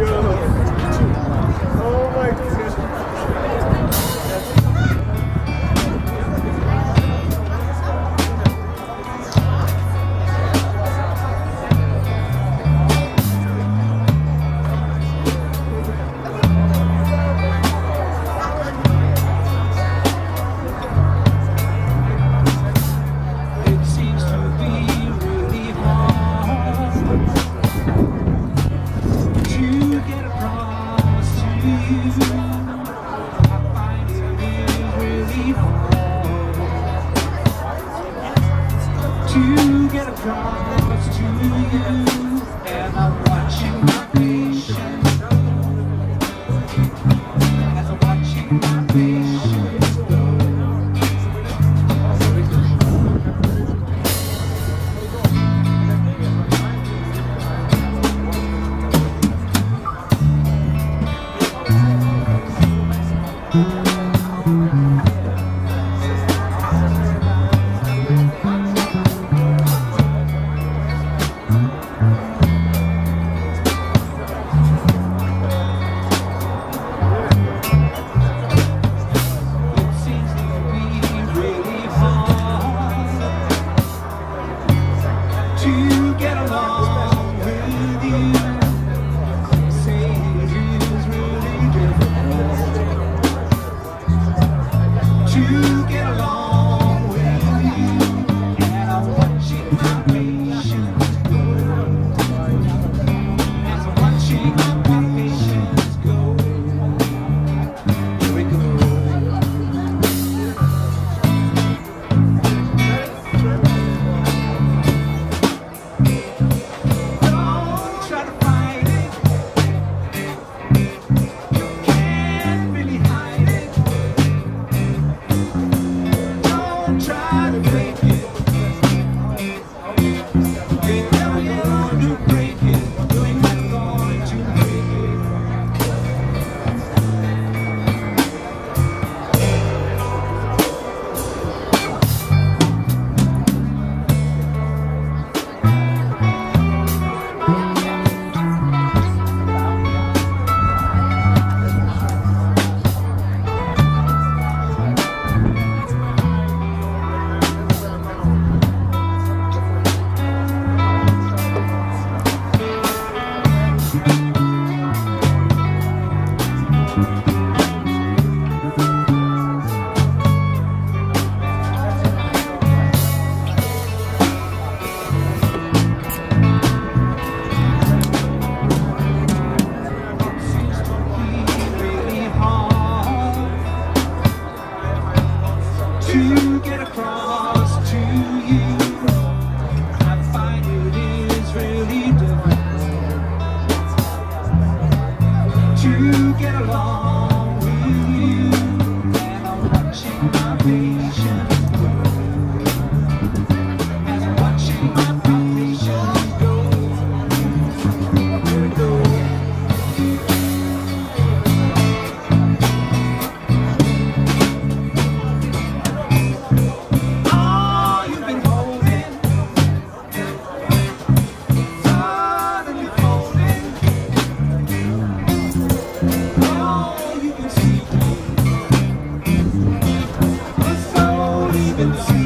よ。to get across to you. And I'm watching my patience As I'm watching my patience you get along with? been seen.